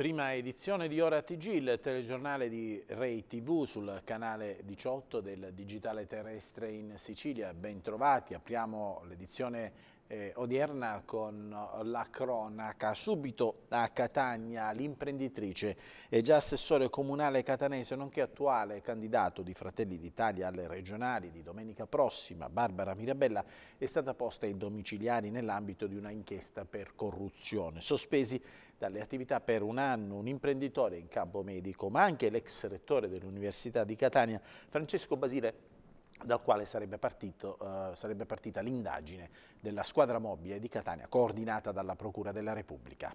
Prima edizione di Ora TG, il telegiornale di Rai TV sul canale 18 del Digitale Terrestre in Sicilia. Ben trovati, apriamo l'edizione eh, odierna con la cronaca. Subito a Catania l'imprenditrice e già assessore comunale catanese nonché attuale candidato di Fratelli d'Italia alle regionali di domenica prossima, Barbara Mirabella, è stata posta ai domiciliari nell'ambito di una inchiesta per corruzione. Sospesi dalle attività per un anno un imprenditore in campo medico, ma anche l'ex rettore dell'Università di Catania, Francesco Basile, dal quale sarebbe, partito, uh, sarebbe partita l'indagine della squadra mobile di Catania coordinata dalla Procura della Repubblica.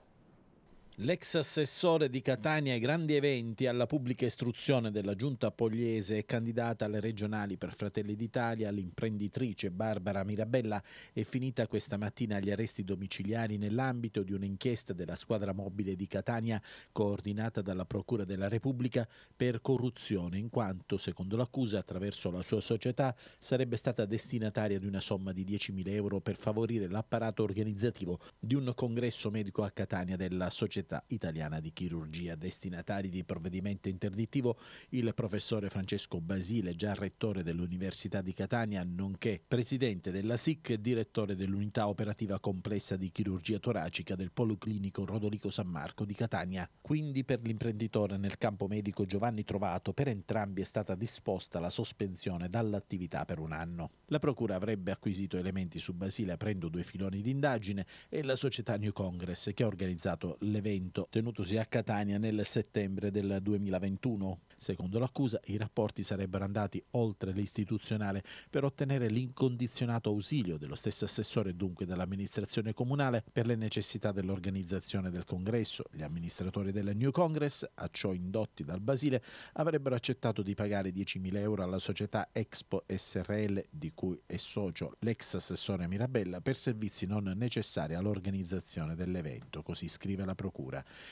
L'ex assessore di Catania ai grandi eventi alla pubblica istruzione della giunta pogliese e candidata alle regionali per Fratelli d'Italia, l'imprenditrice Barbara Mirabella, è finita questa mattina agli arresti domiciliari nell'ambito di un'inchiesta della squadra mobile di Catania coordinata dalla Procura della Repubblica per corruzione, in quanto, secondo l'accusa, attraverso la sua società sarebbe stata destinataria di una somma di 10.000 euro per favorire l'apparato organizzativo di un congresso medico a Catania della società Società Italiana di Chirurgia. Destinatari di provvedimento interdittivo il professore Francesco Basile, già rettore dell'Università di Catania, nonché presidente della SIC e direttore dell'unità operativa complessa di chirurgia toracica del Policlinico Rodolico San Marco di Catania. Quindi per l'imprenditore nel campo medico Giovanni Trovato, per entrambi è stata disposta la sospensione dall'attività per un anno. La procura avrebbe acquisito elementi su Basile aprendo due filoni di indagine e la società New Congress che ha organizzato l'evento evento tenutosi a Catania nel settembre del 2021. Secondo l'accusa, i rapporti sarebbero andati oltre l'istituzionale per ottenere l'incondizionato ausilio dello stesso assessore e dunque dell'amministrazione comunale per le necessità dell'organizzazione del congresso. Gli amministratori della New Congress, a ciò indotti dal Basile, avrebbero accettato di pagare 10.000 euro alla società Expo SRL, di cui è socio l'ex assessore Mirabella, per servizi non necessari all'organizzazione dell'evento, così scrive la Procura.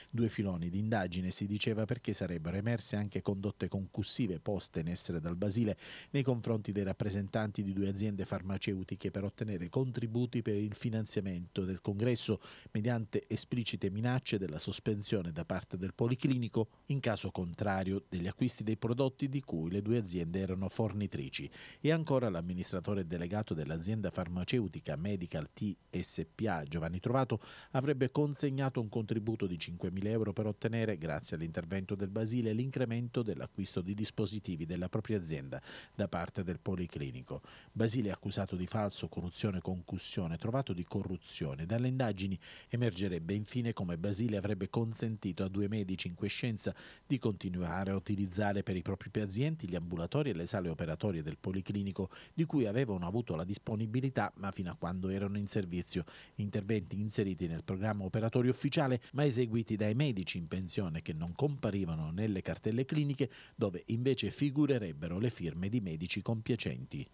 Due filoni di indagine si diceva perché sarebbero emerse anche con condotte concussive poste in essere dal Basile nei confronti dei rappresentanti di due aziende farmaceutiche per ottenere contributi per il finanziamento del congresso mediante esplicite minacce della sospensione da parte del Policlinico in caso contrario degli acquisti dei prodotti di cui le due aziende erano fornitrici. E ancora l'amministratore delegato dell'azienda farmaceutica Medical T SPA Giovanni Trovato avrebbe consegnato un contributo di 5.000 euro per ottenere, grazie all'intervento del Basile, l'incremento dell'acquisto di dispositivi della propria azienda da parte del Policlinico. Basile è accusato di falso, corruzione, concussione, trovato di corruzione. Dalle indagini emergerebbe infine come Basile avrebbe consentito a due medici in quiescenza di continuare a utilizzare per i propri pazienti gli ambulatori e le sale operatorie del Policlinico di cui avevano avuto la disponibilità ma fino a quando erano in servizio, interventi inseriti nel programma operatorio ufficiale ma eseguiti dai medici in pensione che non comparivano nelle cartelle cliniche dove invece figurerebbero le firme di medici compiacenti.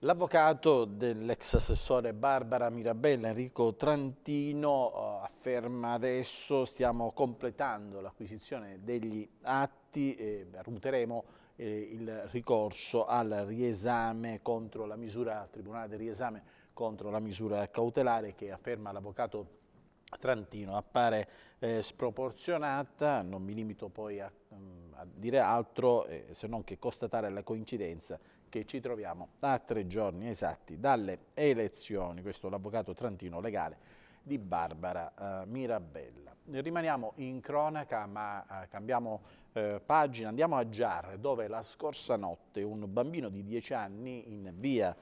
L'avvocato dell'ex assessore Barbara Mirabella, Enrico Trantino, eh, afferma adesso stiamo completando l'acquisizione degli atti e valuteremo eh, il ricorso al riesame contro la misura, al Tribunale del riesame contro la misura cautelare che afferma l'avvocato Trantino appare eh, sproporzionata, non mi limito poi a, um, a dire altro eh, se non che constatare la coincidenza che ci troviamo a tre giorni esatti dalle elezioni, questo l'avvocato Trantino legale, di Barbara eh, Mirabella. Rimaniamo in cronaca ma eh, cambiamo eh, pagina, andiamo a Giar dove la scorsa notte un bambino di 10 anni in via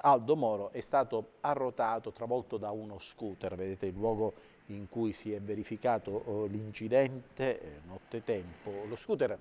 Aldo Moro è stato arrotato, travolto da uno scooter, vedete il luogo in cui si è verificato oh, l'incidente, eh, nottetempo. Lo scooter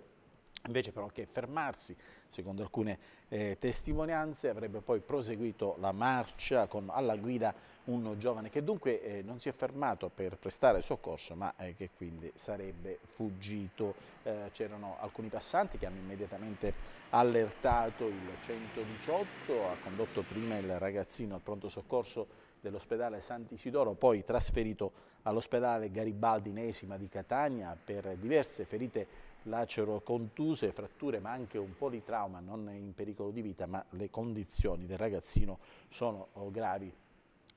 invece però che fermarsi, secondo alcune eh, testimonianze, avrebbe poi proseguito la marcia con alla guida un giovane che dunque eh, non si è fermato per prestare soccorso ma eh, che quindi sarebbe fuggito. Eh, c'erano alcuni passanti che hanno immediatamente allertato il 118, ha condotto prima il ragazzino al pronto soccorso dell'ospedale Sant'Isidoro, poi trasferito all'ospedale Garibaldi Nesima di Catania per diverse ferite lacero contuse, fratture ma anche un po' di trauma, non in pericolo di vita, ma le condizioni del ragazzino sono gravi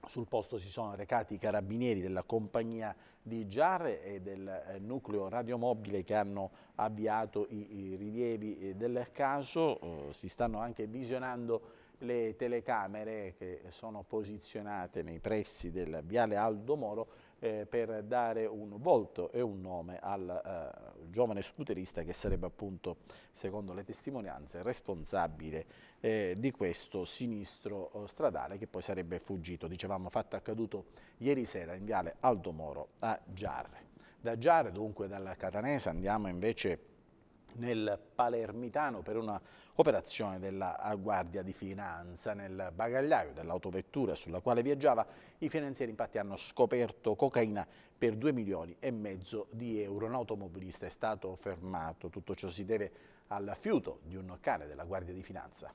sul posto si sono recati i carabinieri della compagnia di Giarre e del eh, nucleo radiomobile che hanno avviato i, i rilievi eh, del caso. Eh, si stanno anche visionando le telecamere che sono posizionate nei pressi del viale Aldo Moro eh, per dare un volto e un nome al eh, giovane scooterista che sarebbe appunto, secondo le testimonianze, responsabile eh, di questo sinistro eh, stradale che poi sarebbe fuggito, dicevamo fatto accaduto ieri sera in viale Aldo Moro a Giarre. Da Giarre, dunque dalla Catanese, andiamo invece nel Palermitano per una operazione della Guardia di Finanza. Nel bagagliaio dell'autovettura sulla quale viaggiava i finanzieri infatti hanno scoperto cocaina per 2 milioni e mezzo di euro. Un automobilista è stato fermato, tutto ciò si deve al fiuto di un cane della Guardia di Finanza.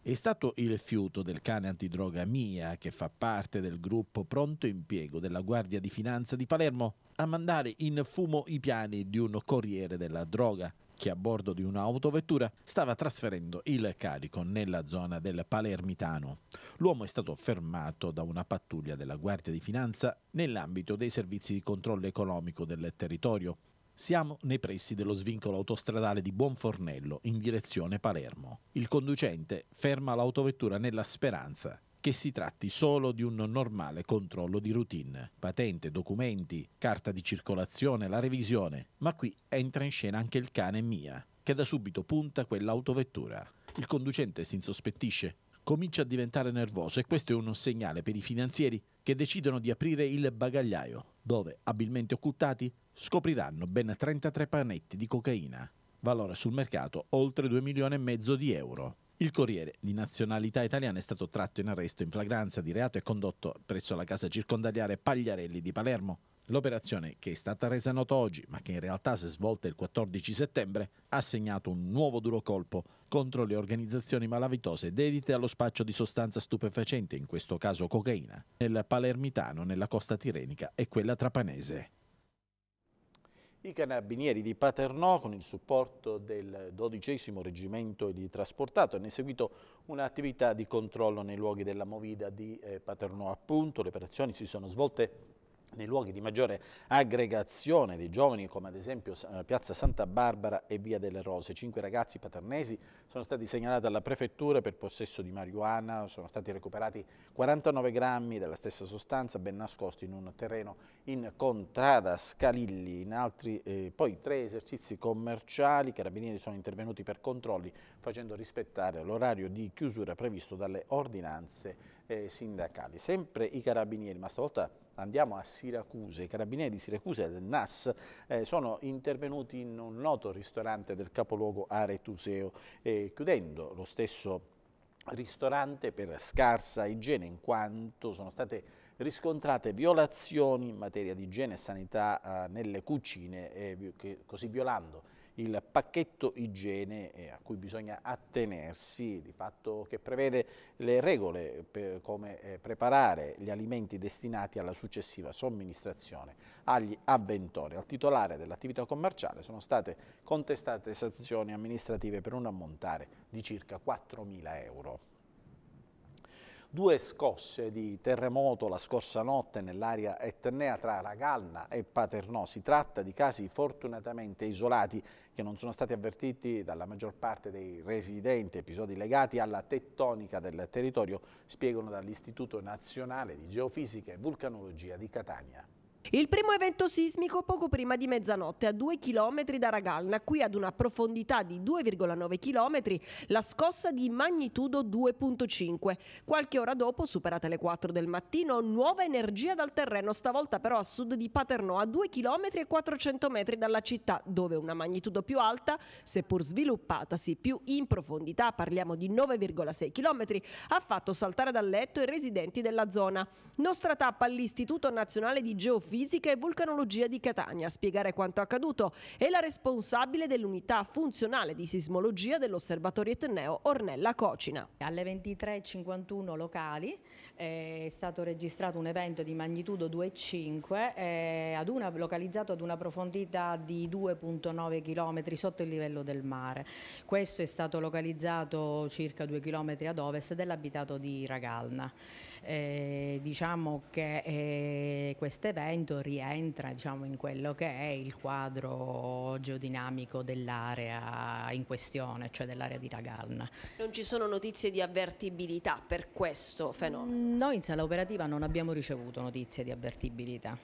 È stato il fiuto del cane antidroga Mia, che fa parte del gruppo pronto impiego della Guardia di Finanza di Palermo, a mandare in fumo i piani di un corriere della droga che a bordo di un'autovettura stava trasferendo il carico nella zona del Palermitano. L'uomo è stato fermato da una pattuglia della Guardia di Finanza nell'ambito dei servizi di controllo economico del territorio. Siamo nei pressi dello svincolo autostradale di Buonfornello in direzione Palermo. Il conducente ferma l'autovettura nella speranza che si tratti solo di un normale controllo di routine. Patente, documenti, carta di circolazione, la revisione. Ma qui entra in scena anche il cane Mia, che da subito punta quell'autovettura. Il conducente si insospettisce, comincia a diventare nervoso e questo è un segnale per i finanzieri che decidono di aprire il bagagliaio, dove, abilmente occultati, scopriranno ben 33 panetti di cocaina, valore sul mercato oltre 2 milioni e mezzo di euro. Il Corriere, di nazionalità italiana, è stato tratto in arresto in flagranza di reato e condotto presso la casa circondariale Pagliarelli di Palermo. L'operazione, che è stata resa nota oggi, ma che in realtà si è svolta il 14 settembre, ha segnato un nuovo duro colpo contro le organizzazioni malavitose dedite allo spaccio di sostanza stupefacente, in questo caso cocaina, nel Palermitano, nella costa tirenica e quella trapanese. I carabinieri di Paternò, con il supporto del dodicesimo reggimento di trasportato, hanno eseguito un'attività di controllo nei luoghi della movida di eh, Paternò. Appunto, le operazioni si sono svolte nei luoghi di maggiore aggregazione dei giovani come ad esempio eh, Piazza Santa Barbara e Via delle Rose. Cinque ragazzi paternesi sono stati segnalati alla prefettura per possesso di marijuana, sono stati recuperati 49 grammi della stessa sostanza ben nascosti in un terreno in contrada Scalilli, in altri eh, poi tre esercizi commerciali, i carabinieri sono intervenuti per controlli facendo rispettare l'orario di chiusura previsto dalle ordinanze eh, sindacali. Sempre i carabinieri, ma stavolta andiamo a Siracusa, i carabinieri di Siracusa e del NAS eh, sono intervenuti in un noto ristorante del capoluogo Aretuseo, eh, chiudendo lo stesso ristorante per scarsa igiene in quanto sono state riscontrate violazioni in materia di igiene e sanità eh, nelle cucine, eh, così violando il pacchetto igiene eh, a cui bisogna attenersi, di fatto che prevede le regole per come eh, preparare gli alimenti destinati alla successiva somministrazione agli avventori. Al titolare dell'attività commerciale sono state contestate sanzioni amministrative per un ammontare di circa 4.000 euro. Due scosse di terremoto la scorsa notte nell'area etnea tra Ragalna e Paternò. Si tratta di casi fortunatamente isolati che non sono stati avvertiti dalla maggior parte dei residenti, episodi legati alla tettonica del territorio, spiegano dall'Istituto Nazionale di Geofisica e Vulcanologia di Catania. Il primo evento sismico poco prima di mezzanotte a 2 km da Ragalna, qui ad una profondità di 2,9 km, la scossa di magnitudo 2.5. Qualche ora dopo, superate le 4 del mattino, nuova energia dal terreno, stavolta però a sud di Paternò, a 2 km e 400 metri dalla città, dove una magnitudo più alta, seppur sviluppatasi più in profondità, parliamo di 9,6 km, ha fatto saltare dal letto i residenti della zona. Nostra tappa all'Istituto Nazionale di Geofisica Geofisica e Vulcanologia di Catania a spiegare quanto accaduto e la responsabile dell'unità funzionale di sismologia dell'Osservatorio Etneo Ornella Cocina. Alle 23.51 locali è stato registrato un evento di magnitudo 2,5 eh, localizzato ad una profondità di 2,9 km sotto il livello del mare. Questo è stato localizzato circa 2 km ad ovest dell'abitato di Ragalna. Eh, diciamo che eh, questo evento rientra diciamo, in quello che è il quadro geodinamico dell'area in questione, cioè dell'area di Ragalna. Non ci sono notizie di avvertibilità per questo fenomeno? Noi in sala operativa non abbiamo ricevuto notizie di avvertibilità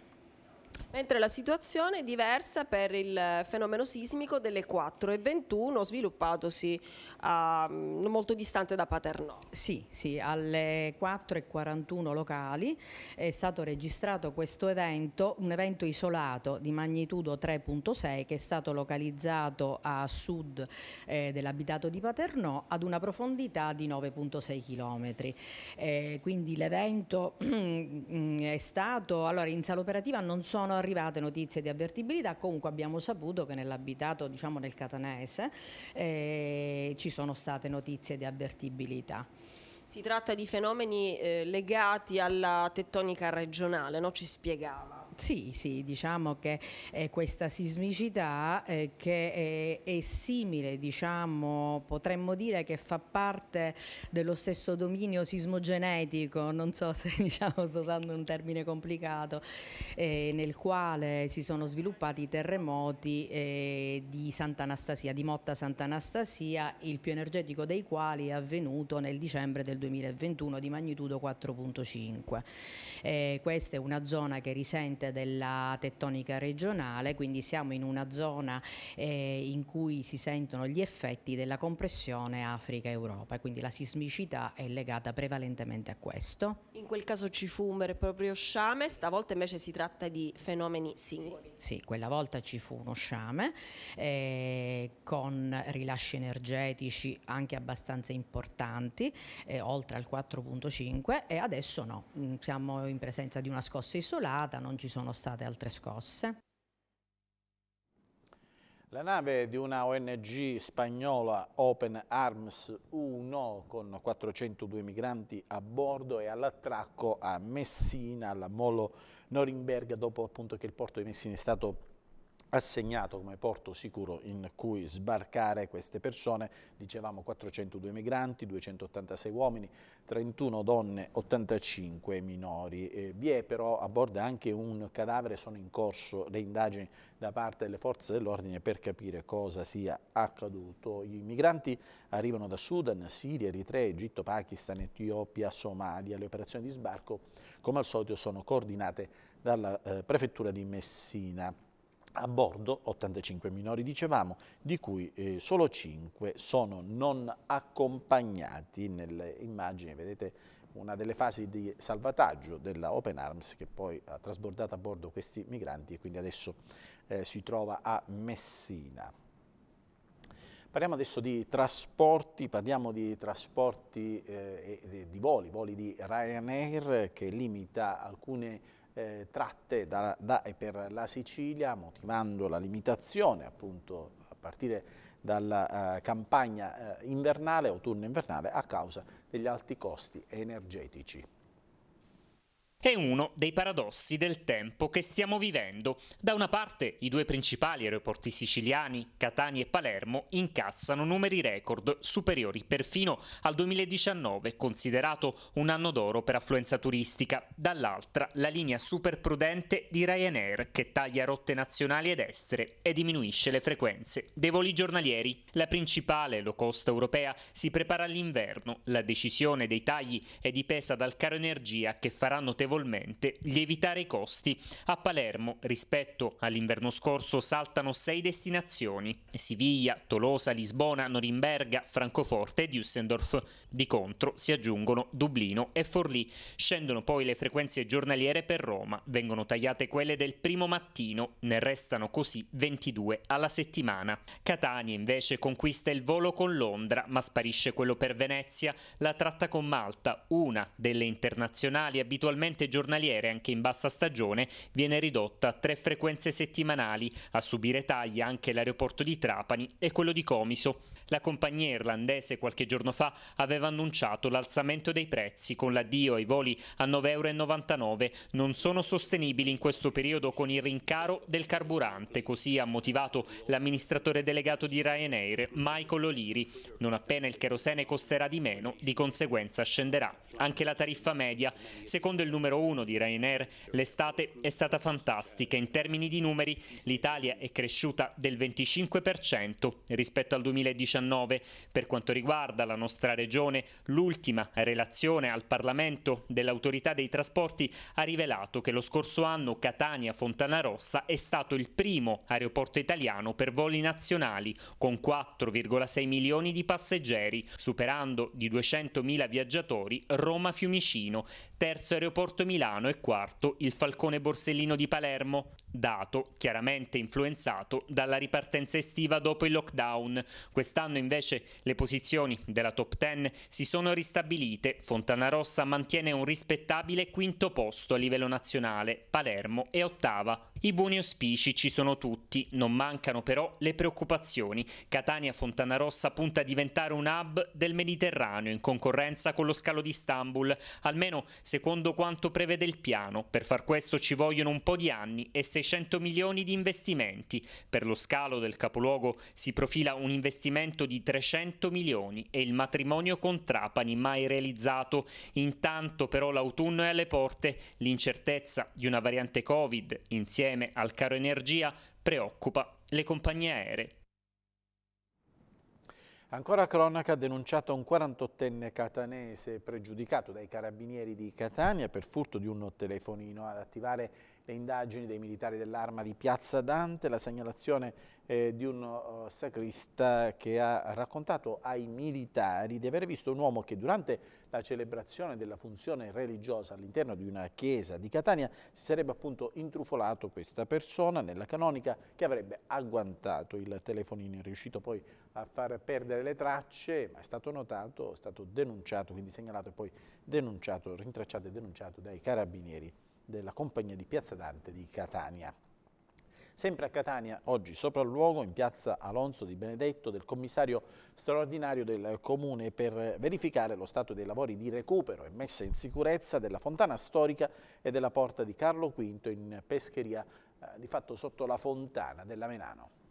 mentre la situazione è diversa per il fenomeno sismico delle 4.21 sviluppatosi uh, molto distante da Paternò. Sì, sì, alle 4.41 locali è stato registrato questo evento, un evento isolato di magnitudo 3.6 che è stato localizzato a sud eh, dell'abitato di Paternò ad una profondità di 9.6 km. Eh, quindi l'evento è stato, allora in sala operativa non sono arrivate notizie di avvertibilità, comunque abbiamo saputo che nell'abitato, diciamo nel catanese, eh, ci sono state notizie di avvertibilità. Si tratta di fenomeni eh, legati alla tettonica regionale, no? ci spiegava. Sì, sì, diciamo che eh, questa sismicità eh, che è, è, simile, diciamo, potremmo dire che fa parte dello stesso dominio sismogenetico, non so se diciamo sto usando un termine complicato, eh, nel quale si sono sviluppati i terremoti eh, di Sant'Anastasia, di Motta Sant'Anastasia, il più energetico dei quali è avvenuto nel dicembre del 2021 di magnitudo 4.5. Eh, questa è una zona che risente della tettonica regionale, quindi siamo in una zona eh, in cui si sentono gli effetti della compressione Africa-Europa, quindi la sismicità è legata prevalentemente a questo. In quel caso ci fu un vero e proprio sciame, stavolta invece si tratta di fenomeni singoli. Sì, sì quella volta ci fu uno sciame eh, con rilasci energetici anche abbastanza importanti, eh, oltre al 4.5 e adesso no, mm, siamo in presenza di una scossa isolata, non ci sono state altre scosse. La nave di una ONG spagnola Open Arms 1 con 402 migranti a bordo è all'attracco a Messina, alla Molo Norimberga, dopo appunto che il porto di Messina è stato assegnato come porto sicuro in cui sbarcare queste persone, dicevamo 402 migranti, 286 uomini, 31 donne, 85 minori. Eh, vi è però a bordo anche un cadavere, sono in corso le indagini da parte delle forze dell'ordine per capire cosa sia accaduto. I migranti arrivano da Sudan, Siria, Eritrea, Egitto, Pakistan, Etiopia, Somalia. Le operazioni di sbarco, come al solito, sono coordinate dalla eh, prefettura di Messina a bordo 85 minori dicevamo, di cui eh, solo 5 sono non accompagnati nelle immagini, vedete una delle fasi di salvataggio della Open Arms che poi ha trasbordato a bordo questi migranti e quindi adesso eh, si trova a Messina. Parliamo adesso di trasporti, parliamo di trasporti eh, di, voli, voli di Ryanair che limita alcune eh, tratte da, da, e per la Sicilia, motivando la limitazione appunto a partire dalla eh, campagna eh, invernale, autunno-invernale, a causa degli alti costi energetici. È uno dei paradossi del tempo che stiamo vivendo. Da una parte i due principali aeroporti siciliani, Catania e Palermo, incassano numeri record superiori perfino al 2019, considerato un anno d'oro per affluenza turistica. Dall'altra la linea super prudente di Ryanair che taglia rotte nazionali ed estere e diminuisce le frequenze dei voli giornalieri. La principale low cost europea si prepara all'inverno. La decisione dei tagli è dipesa dal caro energia che faranno notevolmente notevolmente lievitare i costi. A Palermo, rispetto all'inverno scorso, saltano sei destinazioni: Siviglia, Tolosa, Lisbona, Norimberga, Francoforte e Düsseldorf. Di contro si aggiungono Dublino e Forlì. Scendono poi le frequenze giornaliere per Roma, vengono tagliate quelle del primo mattino, ne restano così 22 alla settimana. Catania invece conquista il volo con Londra, ma sparisce quello per Venezia, la tratta con Malta, una delle internazionali abitualmente frequente giornaliere anche in bassa stagione viene ridotta a tre frequenze settimanali, a subire tagli anche l'aeroporto di Trapani e quello di Comiso. La compagnia irlandese qualche giorno fa aveva annunciato l'alzamento dei prezzi con l'addio ai voli a 9,99 euro. Non sono sostenibili in questo periodo con il rincaro del carburante, così ha motivato l'amministratore delegato di Ryanair, Michael O'Leary. Non appena il kerosene costerà di meno, di conseguenza scenderà anche la tariffa media. Secondo il numero uno di Ryanair, l'estate è stata fantastica. In termini di numeri, l'Italia è cresciuta del 25% rispetto al 2019 2019. Per quanto riguarda la nostra regione, l'ultima relazione al Parlamento dell'autorità dei trasporti ha rivelato che lo scorso anno Catania-Fontanarossa è stato il primo aeroporto italiano per voli nazionali, con 4,6 milioni di passeggeri, superando di 200.000 viaggiatori Roma-Fiumicino, terzo aeroporto Milano e quarto il Falcone Borsellino di Palermo, dato chiaramente influenzato dalla ripartenza estiva dopo il lockdown. Quest'anno Quest'anno invece le posizioni della top 10 si sono ristabilite. Fontanarossa mantiene un rispettabile quinto posto a livello nazionale, Palermo è ottava. I buoni auspici ci sono tutti, non mancano però le preoccupazioni. Catania Fontanarossa punta a diventare un hub del Mediterraneo in concorrenza con lo scalo di Istanbul, almeno secondo quanto prevede il piano. Per far questo ci vogliono un po' di anni e 600 milioni di investimenti. Per lo scalo del capoluogo si profila un investimento di 300 milioni e il matrimonio con Trapani mai realizzato. Intanto però l'autunno è alle porte, l'incertezza di una variante Covid insieme insieme al caro energia preoccupa le compagnie aeree. Ancora cronaca, denunciato un 48enne catanese pregiudicato dai carabinieri di Catania per furto di un telefonino ad attivare le indagini dei militari dell'arma di Piazza Dante, la segnalazione eh, di un uh, sacrista che ha raccontato ai militari di aver visto un uomo che durante la celebrazione della funzione religiosa all'interno di una chiesa di Catania si sarebbe appunto intrufolato questa persona nella canonica che avrebbe agguantato il telefonino, è riuscito poi a far perdere le tracce, ma è stato notato, è stato denunciato, quindi segnalato e poi denunciato, rintracciato e denunciato dai carabinieri della compagnia di Piazza Dante di Catania. Sempre a Catania, oggi sopralluogo in piazza Alonso di Benedetto del commissario straordinario del Comune per verificare lo stato dei lavori di recupero e messa in sicurezza della fontana storica e della porta di Carlo V in pescheria, eh, di fatto sotto la fontana della Menano.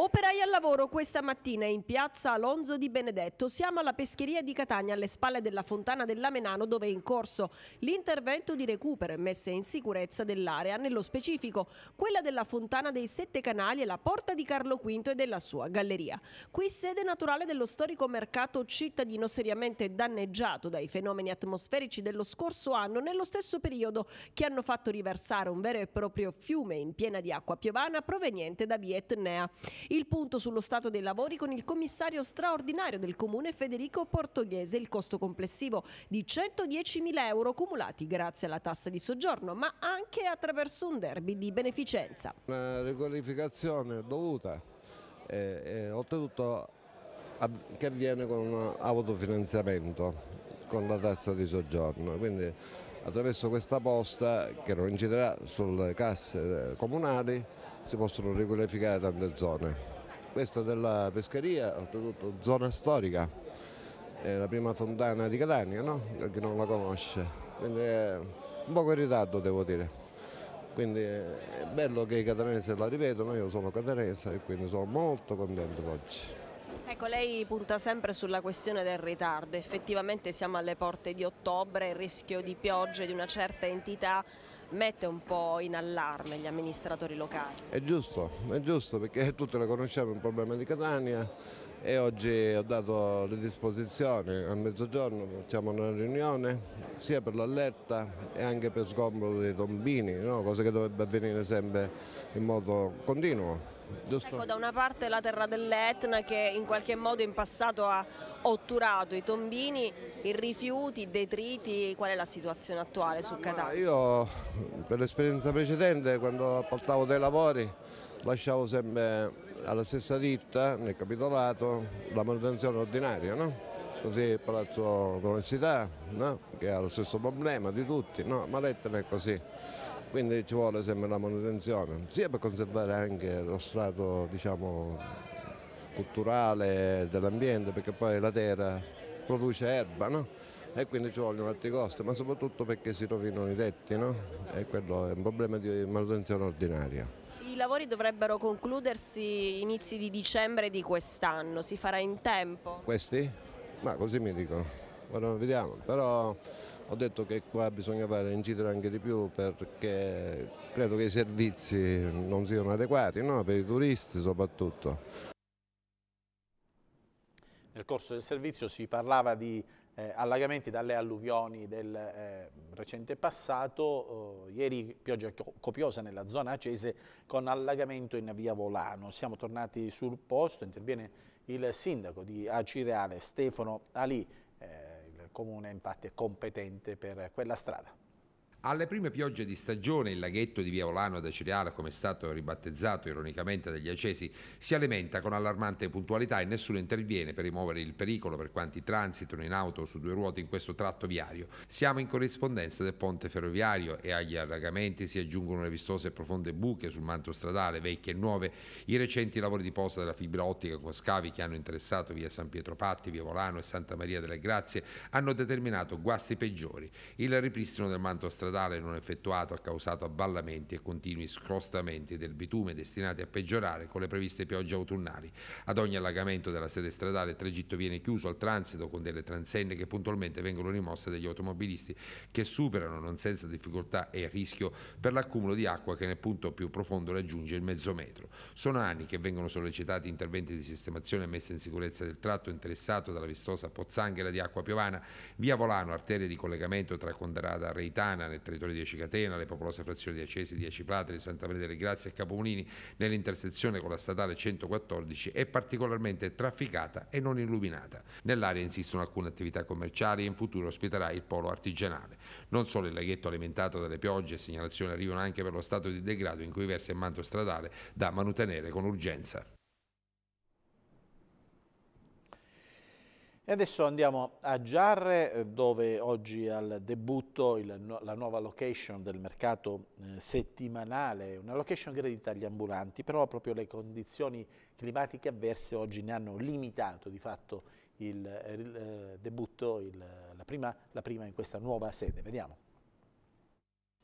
Operai al lavoro questa mattina in piazza Alonso di Benedetto. Siamo alla pescheria di Catania, alle spalle della fontana dell'Amenano, dove è in corso l'intervento di recupero e messa in sicurezza dell'area. Nello specifico, quella della fontana dei Sette Canali e la porta di Carlo V e della sua galleria. Qui sede naturale dello storico mercato cittadino seriamente danneggiato dai fenomeni atmosferici dello scorso anno, nello stesso periodo che hanno fatto riversare un vero e proprio fiume in piena di acqua piovana proveniente da Vietnea. Il punto sullo stato dei lavori con il commissario straordinario del comune Federico Portoghese, il costo complessivo di 110.000 euro cumulati grazie alla tassa di soggiorno, ma anche attraverso un derby di beneficenza. Una riqualificazione dovuta e, e oltretutto che avviene con autofinanziamento con la tassa di soggiorno. Quindi attraverso questa posta che non inciderà sulle casse comunali si possono riqualificare tante zone. Questa della pescheria, oltretutto zona storica, è la prima fontana di Catania, no? per chi non la conosce, quindi è un po' in ritardo devo dire. Quindi è bello che i catanesi la ripetono, io sono catanese e quindi sono molto contento oggi. Ecco, lei punta sempre sulla questione del ritardo, effettivamente siamo alle porte di ottobre, il rischio di piogge di una certa entità mette un po' in allarme gli amministratori locali. È giusto, è giusto perché tutti la conosciamo il problema di Catania e oggi ho dato le disposizioni, a mezzogiorno facciamo una riunione sia per l'allerta e anche per sgombro dei tombini, no? cosa che dovrebbe avvenire sempre in modo continuo. Giusto? Ecco, da una parte la terra dell'Etna che in qualche modo in passato ha otturato i tombini, i rifiuti, i detriti, qual è la situazione attuale su Catania? Io per l'esperienza precedente quando appaltavo dei lavori lasciavo sempre alla stessa ditta nel capitolato la manutenzione ordinaria, no? così Palazzo dell'Università, no? che ha lo stesso problema di tutti, no? ma l'Etna è così. Quindi ci vuole sempre la manutenzione, sia per conservare anche lo strato diciamo, culturale dell'ambiente, perché poi la terra produce erba, no? e quindi ci vogliono alti costi, ma soprattutto perché si rovinano i tetti, e quello è un problema di manutenzione ordinaria. I lavori dovrebbero concludersi inizi di dicembre di quest'anno, si farà in tempo? Questi? Ma così mi dicono, ora vediamo, però ho detto che qua bisogna fare incidere anche di più perché credo che i servizi non siano adeguati, no? per i turisti soprattutto. Nel corso del servizio si parlava di eh, allagamenti dalle alluvioni del eh, recente passato, eh, ieri pioggia copiosa nella zona acese con allagamento in via Volano. Siamo tornati sul posto, interviene il sindaco di Acireale Stefano Ali, comune infatti è competente per quella strada. Alle prime piogge di stagione il laghetto di Via Volano da Cireale, come è stato ribattezzato ironicamente dagli accesi, si alimenta con allarmante puntualità e nessuno interviene per rimuovere il pericolo per quanti transitano in auto o su due ruote in questo tratto viario. Siamo in corrispondenza del ponte ferroviario e agli allagamenti si aggiungono le vistose e profonde buche sul manto stradale, vecchie e nuove, i recenti lavori di posa della fibra ottica con scavi che hanno interessato via San Pietro Patti, Via Volano e Santa Maria delle Grazie hanno determinato guasti peggiori. Il ripristino del manto stradale stradale non effettuato ha causato avvallamenti e continui scrostamenti del bitume destinati a peggiorare con le previste piogge autunnali. Ad ogni allagamento della sede stradale il tragitto viene chiuso al transito con delle transenne che puntualmente vengono rimosse dagli automobilisti che superano non senza difficoltà e rischio per l'accumulo di acqua che nel punto più profondo raggiunge il mezzo metro. Sono anni che vengono sollecitati interventi di sistemazione e messa in sicurezza del tratto interessato dalla vistosa pozzanghera di acqua piovana, via Volano, arteria di collegamento tra Contrada Reitana nel territorio di Ecicatena, le popolose frazioni di Acesi, di Aciplatri, Santa Maria delle Grazie e Capomunini, nell'intersezione con la statale 114 è particolarmente trafficata e non illuminata. Nell'area insistono alcune attività commerciali e in futuro ospiterà il polo artigianale. Non solo il laghetto alimentato dalle piogge e segnalazioni arrivano anche per lo stato di degrado in cui versa il manto stradale da manutenere con urgenza. E adesso andiamo a Giarre eh, dove oggi al debutto il, la nuova location del mercato eh, settimanale, una location gradita agli ambulanti, però proprio le condizioni climatiche avverse oggi ne hanno limitato di fatto il, il eh, debutto, il, la, prima, la prima in questa nuova sede. Vediamo.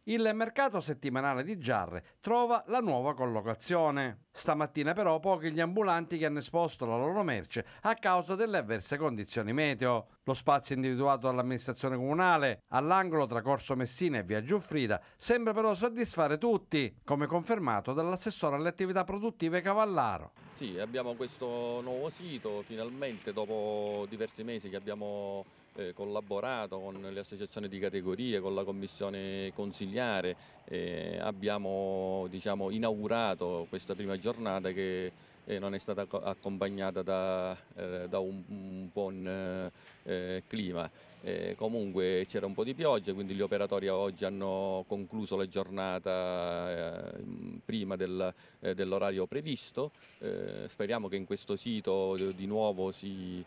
Il mercato settimanale di Giarre trova la nuova collocazione. Stamattina però pochi gli ambulanti che hanno esposto la loro merce a causa delle avverse condizioni meteo. Lo spazio individuato dall'amministrazione comunale, all'angolo tra Corso Messina e Via Giuffrida, sembra però soddisfare tutti, come confermato dall'assessore alle attività produttive Cavallaro. Sì, abbiamo questo nuovo sito, finalmente dopo diversi mesi che abbiamo eh, collaborato con le associazioni di categorie, con la commissione consigliare, eh, abbiamo diciamo, inaugurato questa prima giornata che eh, non è stata accompagnata da, eh, da un, un buon eh, clima. Comunque c'era un po' di pioggia, quindi gli operatori oggi hanno concluso la giornata eh, prima del, eh, dell'orario previsto. Eh, speriamo che in questo sito di nuovo si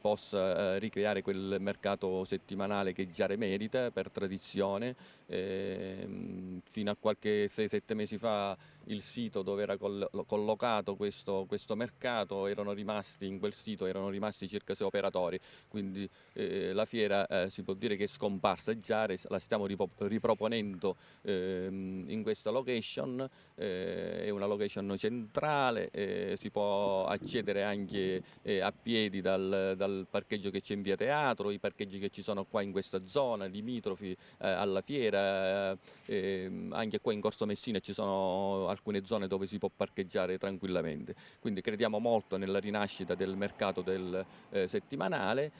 possa ricreare quel mercato settimanale che già merita per tradizione. fino a qualche 6-7 mesi fa il sito dove era collocato questo, questo, mercato erano rimasti in quel sito erano rimasti circa 6 operatori, quindi la fiera fiera eh, si può dire che è scomparsa già, la stiamo riproponendo ehm, in questa location, eh, è una location centrale, eh, si può accedere anche eh, a piedi dal, dal parcheggio che c'è in via Teatro, i parcheggi che ci sono qua in questa zona, limitrofi eh, alla fiera, ehm, anche qua in Corso Messina ci sono alcune zone dove si può parcheggiare tranquillamente, quindi crediamo molto nella rinascita del mercato del eh, settimanale,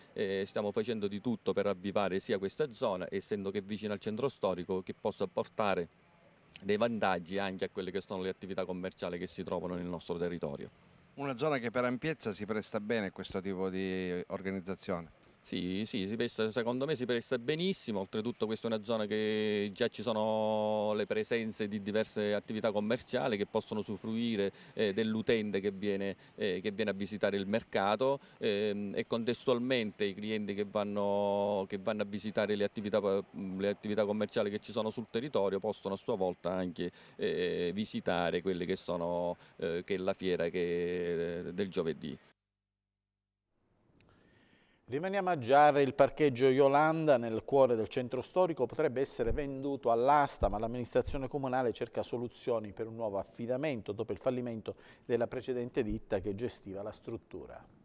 stiamo facendo di tutto per avvivare sia questa zona, essendo che vicino al centro storico, che possa portare dei vantaggi anche a quelle che sono le attività commerciali che si trovano nel nostro territorio. Una zona che per ampiezza si presta bene a questo tipo di organizzazione? Sì, sì, si presta, secondo me si presta benissimo, oltretutto questa è una zona che già ci sono le presenze di diverse attività commerciali che possono usufruire eh, dell'utente che eh, che viene a visitare il mercato ehm, e contestualmente i clienti che vanno, che vanno a visitare le attività, le attività, commerciali che ci sono sul territorio possono a sua volta anche eh, visitare quelle che sono eh, che è la fiera eh, del giovedì. Rimaniamo a Giarre, il parcheggio Yolanda nel cuore del centro storico potrebbe essere venduto all'asta ma l'amministrazione comunale cerca soluzioni per un nuovo affidamento dopo il fallimento della precedente ditta che gestiva la struttura.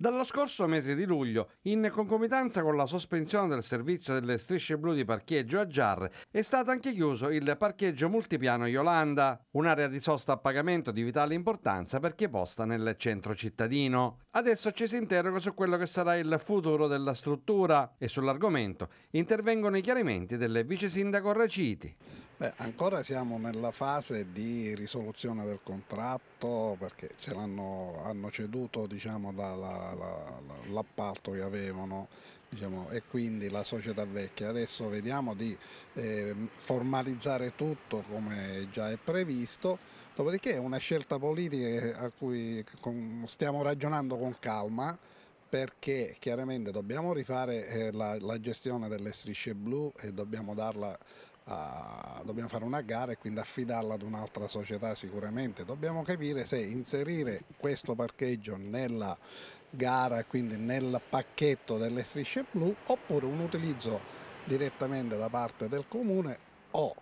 Dallo scorso mese di luglio, in concomitanza con la sospensione del servizio delle strisce blu di parcheggio a Giarre, è stato anche chiuso il parcheggio multipiano Yolanda, un'area di sosta a pagamento di vitale importanza perché posta nel centro cittadino. Adesso ci si interroga su quello che sarà il futuro della struttura e sull'argomento intervengono i chiarimenti del vice sindaco Raciti. Beh, ancora siamo nella fase di risoluzione del contratto perché ce l'hanno hanno ceduto diciamo, la, la, la, l'appalto che avevano diciamo, e quindi la società vecchia. Adesso vediamo di eh, formalizzare tutto come già è previsto, dopodiché è una scelta politica a cui stiamo ragionando con calma perché chiaramente dobbiamo rifare eh, la, la gestione delle strisce blu e dobbiamo darla Uh, dobbiamo fare una gara e quindi affidarla ad un'altra società sicuramente. Dobbiamo capire se inserire questo parcheggio nella gara quindi nel pacchetto delle strisce blu oppure un utilizzo direttamente da parte del comune o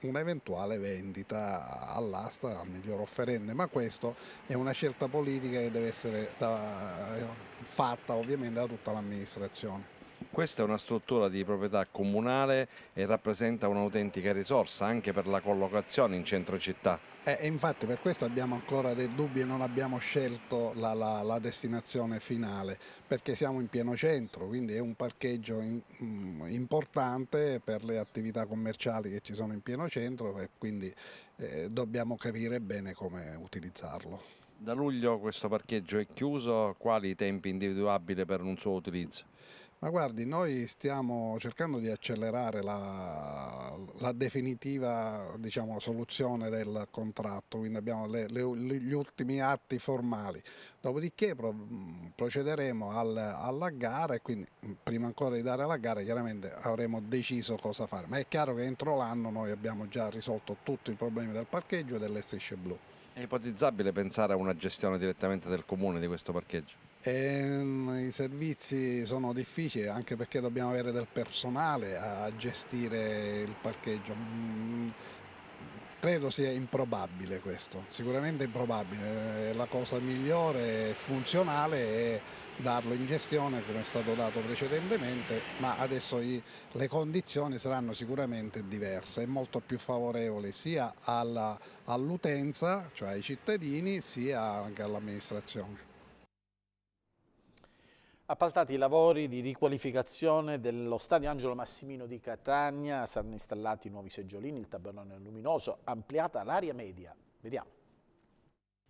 un'eventuale vendita all'asta al miglior offerente, ma questo è una scelta politica che deve essere da, fatta ovviamente da tutta l'amministrazione. Questa è una struttura di proprietà comunale e rappresenta un'autentica risorsa anche per la collocazione in centro città. Eh, infatti per questo abbiamo ancora dei dubbi e non abbiamo scelto la, la, la, destinazione finale perché siamo in pieno centro, quindi è un parcheggio in, um, importante per le attività commerciali che ci sono in pieno centro e quindi eh, dobbiamo capire bene come utilizzarlo. Da luglio questo parcheggio è chiuso, quali i tempi individuabili per un suo utilizzo? Ma guardi, noi stiamo cercando di accelerare la, la definitiva diciamo, soluzione del contratto, quindi abbiamo le, le, gli ultimi atti formali, dopodiché pro, procederemo al, alla gara e quindi prima ancora di dare la gara chiaramente avremo deciso cosa fare, ma è chiaro che entro l'anno noi abbiamo già risolto tutti i problemi del parcheggio e delle strisce blu. È ipotizzabile pensare a una gestione direttamente del comune di questo parcheggio? E, I servizi sono difficili anche perché dobbiamo avere del personale a gestire il parcheggio. Mm, credo sia improbabile questo, sicuramente improbabile. La cosa migliore funzionale è darlo in gestione come è stato dato precedentemente, ma adesso le condizioni saranno sicuramente diverse e molto più favorevoli sia all'utenza, cioè ai cittadini, sia anche all'amministrazione. Appaltati i lavori di riqualificazione dello stadio Angelo Massimino di Catania, saranno installati nuovi seggiolini, il tabellone luminoso, ampliata l'area media. Vediamo.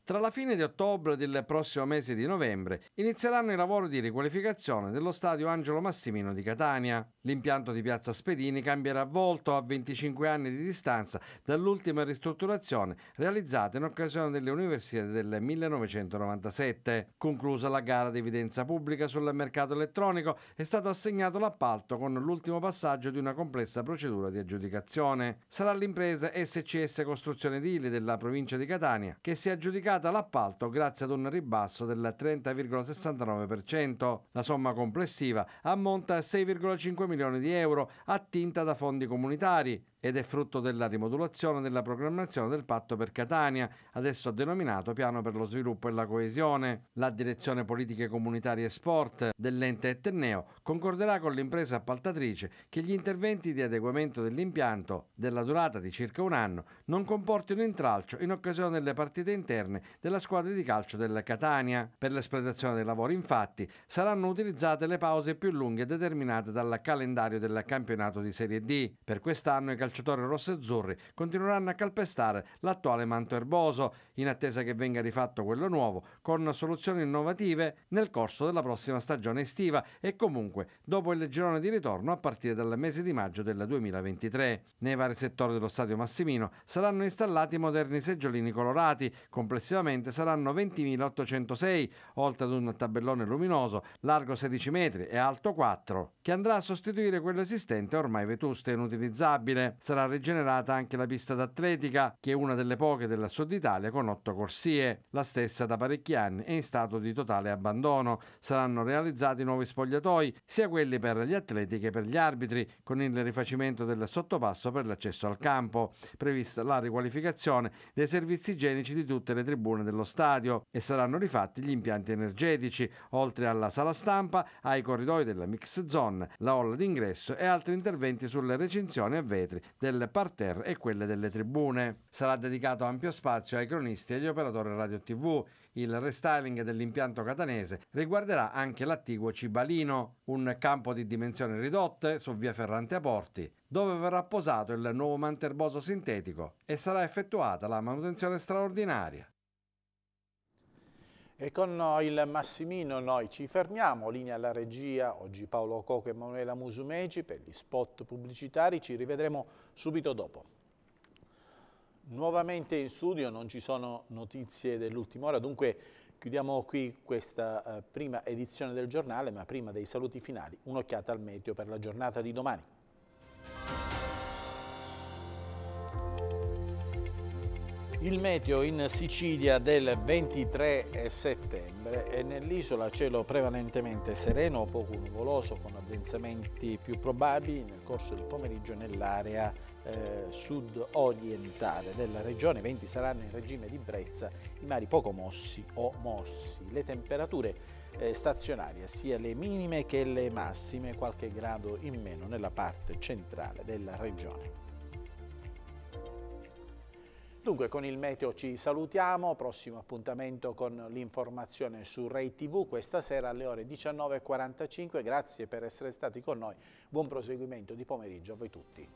Tra la fine di ottobre e il prossimo mese di novembre inizieranno i lavori di riqualificazione dello stadio Angelo Massimino di Catania. L'impianto di Piazza Spedini cambierà volto a 25 anni di distanza dall'ultima ristrutturazione realizzata in occasione delle Universiadi del 1997. Conclusa la gara di evidenza pubblica sul mercato elettronico, è stato assegnato l'appalto con l'ultimo passaggio di una complessa procedura di aggiudicazione. Sarà l'impresa SCS Costruzione Edili della provincia di Catania che si è aggiudicata aggiudicata l'appalto grazie ad un ribasso del 30,69%. La somma complessiva ammonta a 6,5 milioni di euro attinta da fondi comunitari ed è frutto della rimodulazione della programmazione del patto per Catania, adesso denominato Piano per lo sviluppo e la coesione. La direzione politiche comunitarie e sport dell'ente Etneo concorderà con l'impresa appaltatrice che gli interventi di adeguamento dell'impianto, della durata di circa un anno, non comportino intralcio in occasione delle partite interne della squadra di calcio del Catania. Per l'espletazione dei lavori infatti saranno utilizzate le pause più lunghe determinate dal calendario del campionato di Serie D. Per quest'anno i calciatori rossazzurri continueranno a calpestare l'attuale manto erboso in attesa che venga rifatto quello nuovo con soluzioni innovative nel corso della prossima stagione estiva e comunque dopo il girone di ritorno a partire dal mese di maggio del 2023. Nei vari settori dello stadio Massimino saranno installati moderni seggiolini colorati, complessivamente saranno 20.806, oltre ad un tabellone luminoso largo 16 metri e alto 4, che andrà a sostituire quello esistente ormai vetusto e inutilizzabile. Sarà rigenerata anche la pista d'atletica, che è una delle poche del sud Italia con otto corsie. La stessa da parecchi anni è in stato di totale abbandono. Saranno realizzati nuovi spogliatoi, sia quelli per gli atleti che per gli arbitri, con il rifacimento del sottopasso per l'accesso al campo. Prevista la riqualificazione dei servizi igienici di tutte le tribune dello stadio e saranno rifatti gli impianti energetici, oltre alla sala stampa, ai corridoi della mix zone, la hall d'ingresso e altri interventi sulle recinzioni a vetri del parterre e quelle delle tribune. Sarà dedicato ampio spazio ai cronisti e agli operatori radio TV. Il restyling dell'impianto catanese riguarderà anche l'attiguo Cibalino, un campo di dimensioni ridotte su via Ferrante a Porti, dove verrà posato il nuovo manterboso sintetico e sarà effettuata la manutenzione straordinaria. E con il Massimino noi ci fermiamo, linea alla regia, oggi Paolo Coco e Emanuela Musumeci per gli spot pubblicitari, ci rivedremo subito dopo. Nuovamente in studio non ci sono notizie dell'ultima ora, dunque chiudiamo qui questa eh, prima edizione del giornale, ma prima dei saluti finali, un'occhiata al meteo per la giornata di domani. Il meteo in Sicilia del 23 settembre e nell'isola cielo prevalentemente sereno o poco nuvoloso con addensamenti più probabili nel corso del pomeriggio nell'area eh, sud-orientale della regione. I venti saranno in regime di brezza, i mari poco mossi o mossi. Le temperature eh, stazionarie, sia le minime che le massime, qualche grado in meno nella parte centrale della regione. Dunque con il meteo ci salutiamo, prossimo appuntamento con l'informazione su Rai TV questa sera alle ore 19.45, grazie per essere stati con noi, buon proseguimento di pomeriggio a voi tutti.